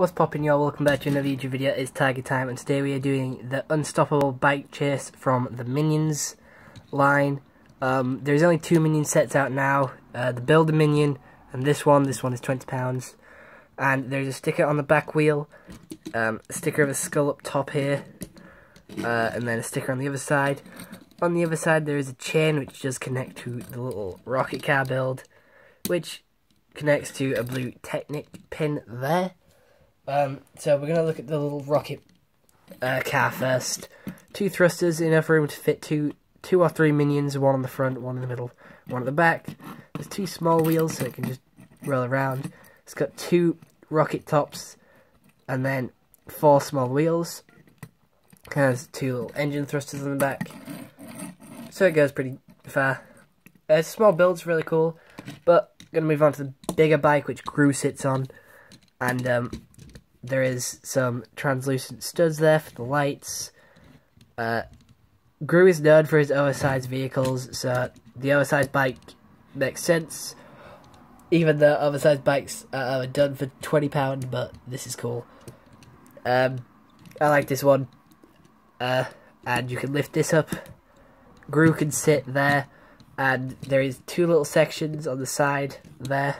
What's poppin' y'all, welcome back to another YouTube video, it's Tiger Time and today we are doing the Unstoppable Bike Chase from the Minions line. Um, there's only two Minion sets out now, uh, the Builder Minion and this one, this one is £20. And there's a sticker on the back wheel, um, a sticker of a skull up top here, uh, and then a sticker on the other side. On the other side there is a chain which does connect to the little rocket car build, which connects to a blue Technic pin there. Um, so we're going to look at the little rocket uh, car first. Two thrusters, enough room to fit two, two or three minions, one on the front, one in the middle, one at the back. There's two small wheels so it can just roll around. It's got two rocket tops and then four small wheels. It Has two little engine thrusters in the back. So it goes pretty far. Uh, small build, it's really cool. But going to move on to the bigger bike which Gru sits on. And um, there is some translucent studs there for the lights. Uh, Gru is known for his oversized vehicles, so the oversized bike makes sense. Even though oversized bikes are done for £20, but this is cool. Um, I like this one. Uh, and you can lift this up. Gru can sit there, and there is two little sections on the side there,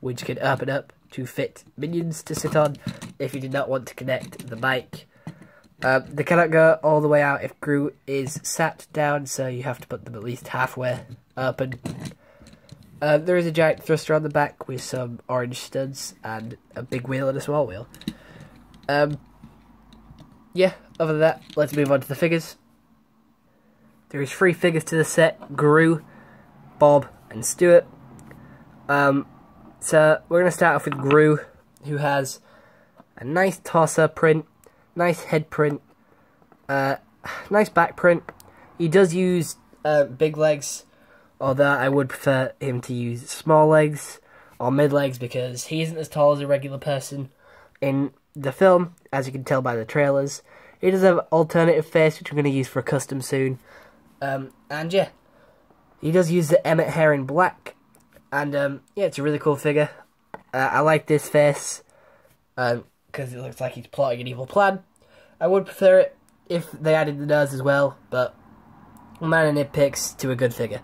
which can open up to fit minions to sit on if you did not want to connect the mic. Um, they cannot go all the way out if Gru is sat down, so you have to put them at least halfway open. Uh, there is a giant thruster on the back with some orange studs and a big wheel and a small wheel. Um, yeah, other than that, let's move on to the figures. There is three figures to the set, Gru, Bob, and Stuart. Um, so we're going to start off with Gru, who has a nice torso print, nice head print, uh, nice back print. He does use uh, big legs, although I would prefer him to use small legs or mid legs because he isn't as tall as a regular person in the film, as you can tell by the trailers. He does have alternative face, which I'm going to use for a custom soon. Um, and yeah, he does use the Emmet hair in black, and um, yeah, it's a really cool figure. Uh, I like this face because it looks like he's plotting an evil plan. I would prefer it if they added the nose as well, but man and nitpicks to a good figure.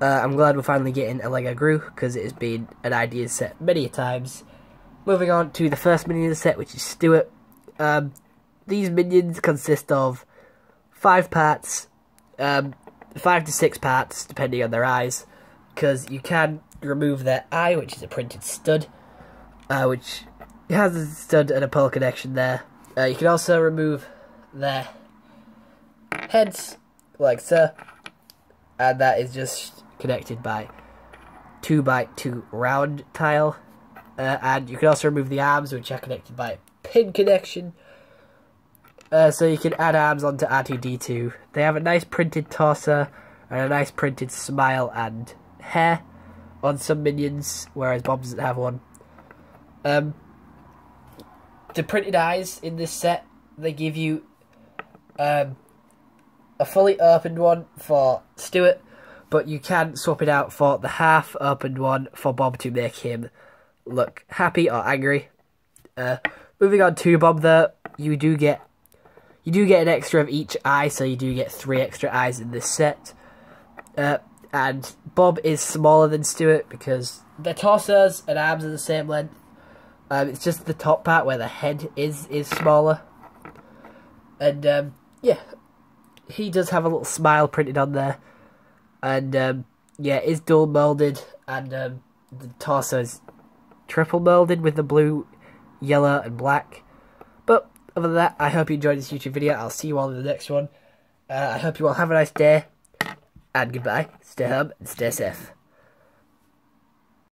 Uh, I'm glad we're finally getting a Lego Gru because it has been an idea set many times. Moving on to the first minion of the set, which is Stuart. Um, these minions consist of five parts, um, five to six parts, depending on their eyes because you can remove their eye, which is a printed stud, uh, which has a stud and a pole connection there. Uh, you can also remove their heads, like so, and that is just connected by 2 by 2 round tile. Uh, and you can also remove the arms, which are connected by pin connection. Uh, so you can add arms onto R2-D2. They have a nice printed torso and a nice printed smile and hair on some minions, whereas Bob doesn't have one. Um, the printed eyes in this set, they give you um, a fully opened one for Stuart, but you can swap it out for the half opened one for Bob to make him look happy or angry. Uh, moving on to Bob, though, you do get you do get an extra of each eye, so you do get three extra eyes in this set. Uh, and Bob is smaller than Stuart because their torsos and arms are the same length. Um, it's just the top part where the head is is smaller. And um, yeah, he does have a little smile printed on there, and um, yeah, is dual molded, and um, the torso is triple molded with the blue, yellow, and black. But other than that, I hope you enjoyed this YouTube video. I'll see you all in the next one. Uh, I hope you all have a nice day and goodbye. Stay home and stay safe.